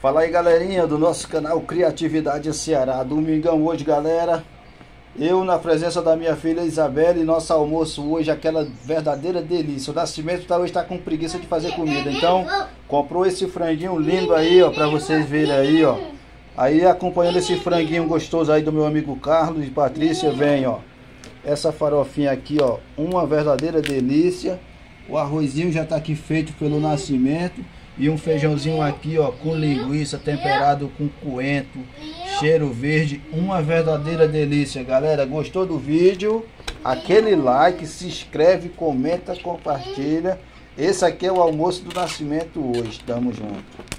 Fala aí galerinha do nosso canal Criatividade Ceará. Domingão hoje galera. Eu na presença da minha filha Isabela E nosso almoço hoje aquela verdadeira delícia. O Nascimento tá, hoje tá com preguiça de fazer comida. Então comprou esse franguinho lindo aí ó Pra vocês verem aí ó. Aí acompanhando esse franguinho gostoso aí do meu amigo Carlos e Patrícia Vem ó. Essa farofinha aqui ó Uma verdadeira delícia. O arrozinho já tá aqui feito pelo Nascimento e um feijãozinho aqui, ó, com linguiça, temperado com coentro, cheiro verde, uma verdadeira delícia, galera. Gostou do vídeo? Aquele like, se inscreve, comenta, compartilha. Esse aqui é o almoço do nascimento hoje. Tamo junto.